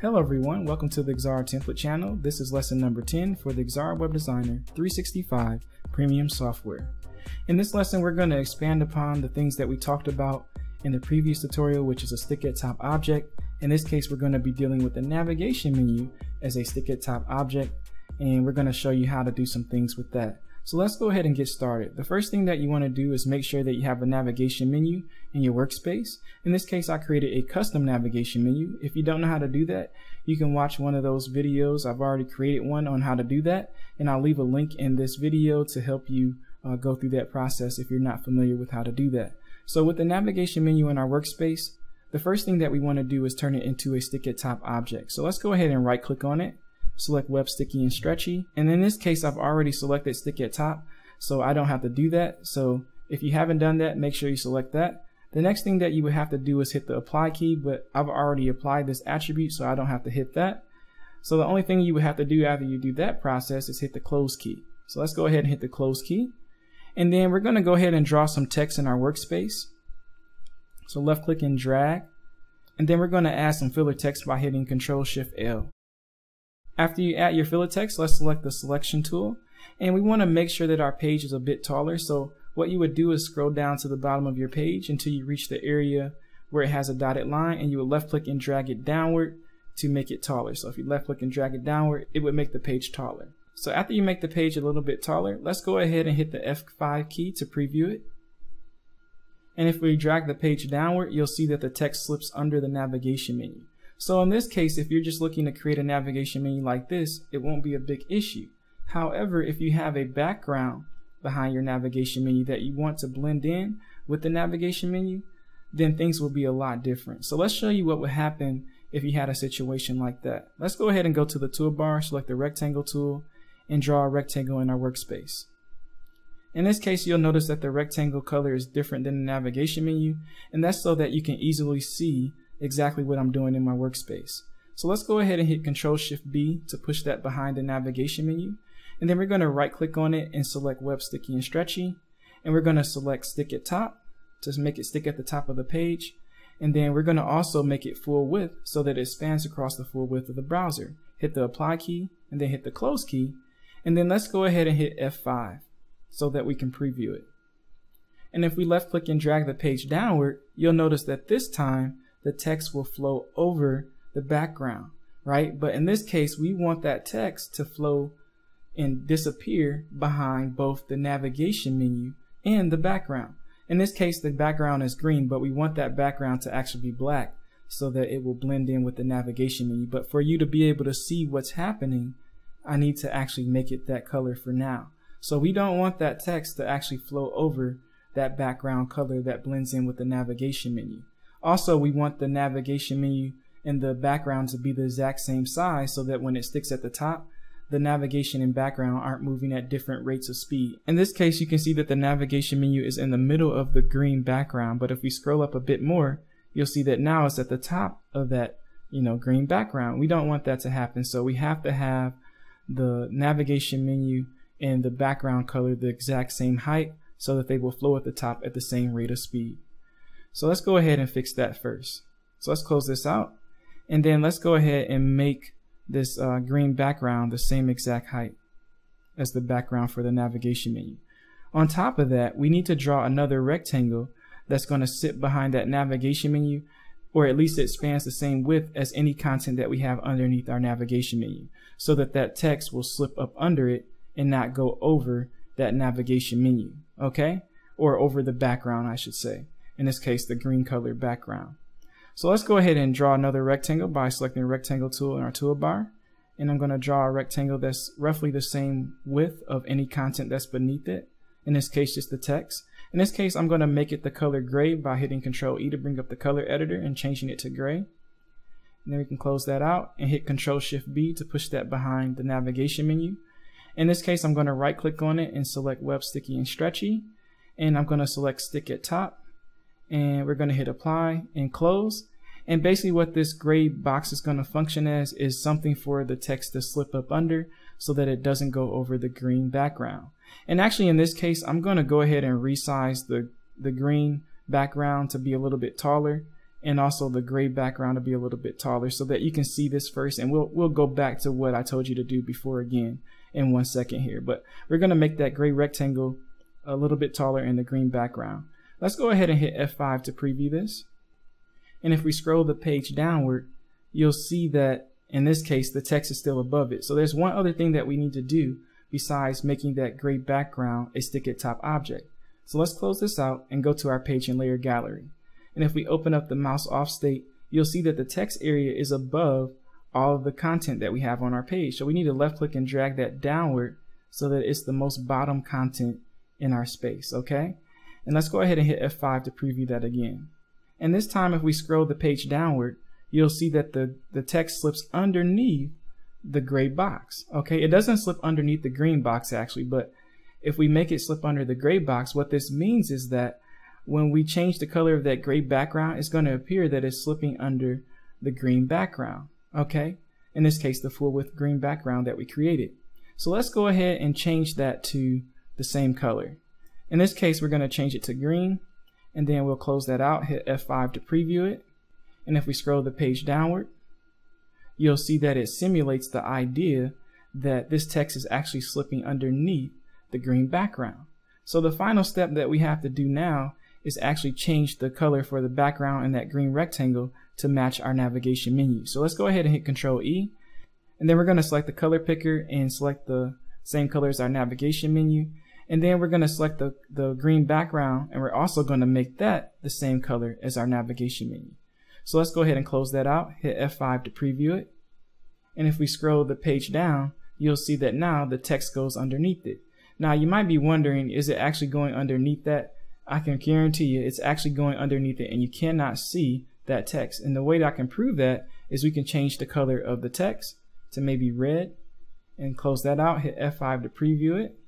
Hello everyone, welcome to the Xara template channel. This is lesson number 10 for the Xara Web Designer 365 Premium software. In this lesson, we're going to expand upon the things that we talked about in the previous tutorial, which is a stick at top object. In this case, we're going to be dealing with the navigation menu as a stick at top object, and we're going to show you how to do some things with that. So let's go ahead and get started. The first thing that you want to do is make sure that you have a navigation menu in your workspace. In this case, I created a custom navigation menu. If you don't know how to do that, you can watch one of those videos. I've already created one on how to do that, and I'll leave a link in this video to help you uh, go through that process if you're not familiar with how to do that. So with the navigation menu in our workspace, the first thing that we want to do is turn it into a stick at top object. So let's go ahead and right click on it select web sticky and stretchy. And in this case, I've already selected sticky at top, so I don't have to do that. So if you haven't done that, make sure you select that. The next thing that you would have to do is hit the apply key, but I've already applied this attribute, so I don't have to hit that. So the only thing you would have to do after you do that process is hit the close key. So let's go ahead and hit the close key. And then we're going to go ahead and draw some text in our workspace. So left click and drag. And then we're going to add some filler text by hitting Control Shift L. After you add your filler text, let's select the selection tool. And we want to make sure that our page is a bit taller. So what you would do is scroll down to the bottom of your page until you reach the area where it has a dotted line and you would left click and drag it downward to make it taller. So if you left click and drag it downward, it would make the page taller. So after you make the page a little bit taller, let's go ahead and hit the F5 key to preview it. And if we drag the page downward, you'll see that the text slips under the navigation menu. So in this case, if you're just looking to create a navigation menu like this, it won't be a big issue. However, if you have a background behind your navigation menu that you want to blend in with the navigation menu, then things will be a lot different. So let's show you what would happen if you had a situation like that. Let's go ahead and go to the toolbar, select the rectangle tool, and draw a rectangle in our workspace. In this case, you'll notice that the rectangle color is different than the navigation menu, and that's so that you can easily see exactly what I'm doing in my workspace. So let's go ahead and hit Control Shift B to push that behind the navigation menu. And then we're going to right click on it and select Web Sticky and Stretchy. And we're going to select Stick at Top to make it stick at the top of the page. And then we're going to also make it full width so that it spans across the full width of the browser. Hit the Apply key and then hit the Close key. And then let's go ahead and hit F5 so that we can preview it. And if we left click and drag the page downward, you'll notice that this time the text will flow over the background, right? But in this case, we want that text to flow and disappear behind both the navigation menu and the background. In this case, the background is green, but we want that background to actually be black so that it will blend in with the navigation menu. But for you to be able to see what's happening, I need to actually make it that color for now. So we don't want that text to actually flow over that background color that blends in with the navigation menu. Also, we want the navigation menu and the background to be the exact same size so that when it sticks at the top, the navigation and background aren't moving at different rates of speed. In this case, you can see that the navigation menu is in the middle of the green background, but if we scroll up a bit more, you'll see that now it's at the top of that, you know, green background. We don't want that to happen, so we have to have the navigation menu and the background color the exact same height so that they will flow at the top at the same rate of speed. So let's go ahead and fix that first. So let's close this out. And then let's go ahead and make this uh, green background the same exact height as the background for the navigation menu. On top of that, we need to draw another rectangle that's going to sit behind that navigation menu, or at least it spans the same width as any content that we have underneath our navigation menu, so that that text will slip up under it and not go over that navigation menu, okay? Or over the background, I should say in this case the green colored background. So let's go ahead and draw another rectangle by selecting the rectangle tool in our toolbar. And I'm going to draw a rectangle that's roughly the same width of any content that's beneath it. In this case, just the text. In this case, I'm going to make it the color gray by hitting Control E to bring up the color editor and changing it to gray. And then we can close that out and hit Control Shift B to push that behind the navigation menu. In this case, I'm going to right click on it and select Web Sticky and Stretchy. And I'm going to select Stick at Top and we're going to hit apply and close. And basically what this gray box is going to function as is something for the text to slip up under so that it doesn't go over the green background. And actually in this case, I'm going to go ahead and resize the, the green background to be a little bit taller and also the gray background to be a little bit taller so that you can see this first and we'll we'll go back to what I told you to do before again in one second here but we're going to make that gray rectangle a little bit taller in the green background let's go ahead and hit F5 to preview this and if we scroll the page downward you'll see that in this case the text is still above it so there's one other thing that we need to do besides making that gray background a stick at top object so let's close this out and go to our page and layer gallery and if we open up the mouse off state, you'll see that the text area is above all of the content that we have on our page. So we need to left click and drag that downward so that it's the most bottom content in our space, okay? And let's go ahead and hit F5 to preview that again. And this time if we scroll the page downward, you'll see that the, the text slips underneath the gray box, okay? It doesn't slip underneath the green box actually, but if we make it slip under the gray box, what this means is that when we change the color of that gray background, it's going to appear that it's slipping under the green background. Okay. In this case, the full width green background that we created. So let's go ahead and change that to the same color. In this case, we're going to change it to green and then we'll close that out, hit F5 to preview it. And if we scroll the page downward, you'll see that it simulates the idea that this text is actually slipping underneath the green background. So the final step that we have to do now is actually change the color for the background in that green rectangle to match our navigation menu. So let's go ahead and hit Control E. And then we're going to select the color picker and select the same color as our navigation menu. And then we're going to select the, the green background and we're also going to make that the same color as our navigation menu. So let's go ahead and close that out, hit F5 to preview it. And if we scroll the page down, you'll see that now the text goes underneath it. Now you might be wondering, is it actually going underneath that? I can guarantee you it's actually going underneath it and you cannot see that text. And the way that I can prove that is we can change the color of the text to maybe red and close that out, hit F5 to preview it.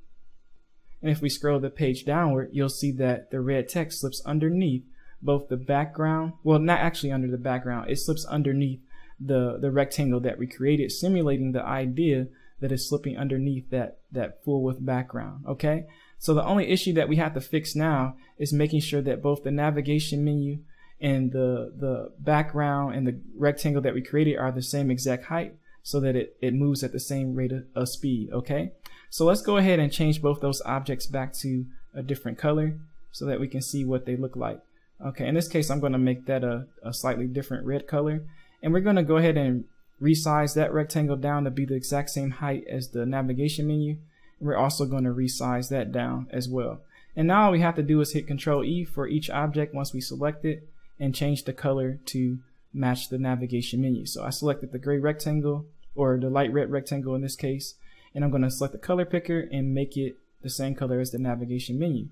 And if we scroll the page downward, you'll see that the red text slips underneath both the background, well, not actually under the background, it slips underneath the, the rectangle that we created, simulating the idea that is slipping underneath that, that full width background, okay? So the only issue that we have to fix now is making sure that both the navigation menu and the, the background and the rectangle that we created are the same exact height so that it, it moves at the same rate of, of speed, okay? So let's go ahead and change both those objects back to a different color so that we can see what they look like. Okay, in this case, I'm going to make that a, a slightly different red color. And we're going to go ahead and resize that rectangle down to be the exact same height as the navigation menu And we're also going to resize that down as well. And now all we have to do is hit Control E for each object once we select it and change the color to match the navigation menu. So I selected the gray rectangle or the light red rectangle in this case and I'm going to select the color picker and make it the same color as the navigation menu.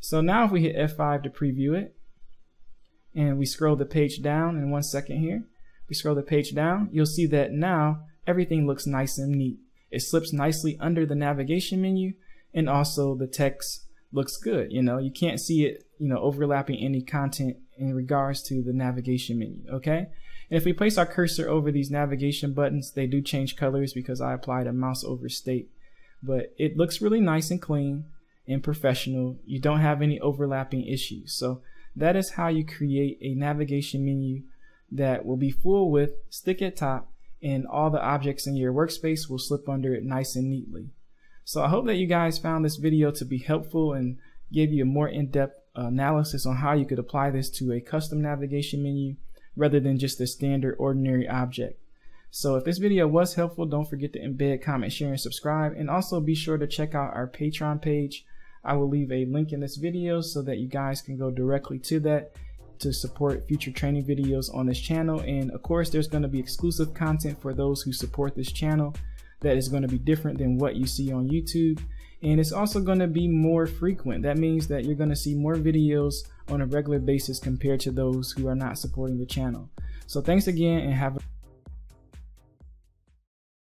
So now if we hit F5 to preview it and we scroll the page down in one second here, we scroll the page down, you'll see that now everything looks nice and neat. It slips nicely under the navigation menu and also the text looks good. You know, you can't see it, you know, overlapping any content in regards to the navigation menu. Okay. And if we place our cursor over these navigation buttons, they do change colors because I applied a mouse over state, but it looks really nice and clean and professional. You don't have any overlapping issues. So that is how you create a navigation menu that will be full width, stick at top, and all the objects in your workspace will slip under it nice and neatly. So I hope that you guys found this video to be helpful and give you a more in-depth uh, analysis on how you could apply this to a custom navigation menu rather than just a standard ordinary object. So if this video was helpful, don't forget to embed, comment, share, and subscribe. And also be sure to check out our Patreon page. I will leave a link in this video so that you guys can go directly to that to support future training videos on this channel. And of course, there's going to be exclusive content for those who support this channel that is going to be different than what you see on YouTube. And it's also going to be more frequent. That means that you're going to see more videos on a regular basis compared to those who are not supporting the channel. So thanks again and have a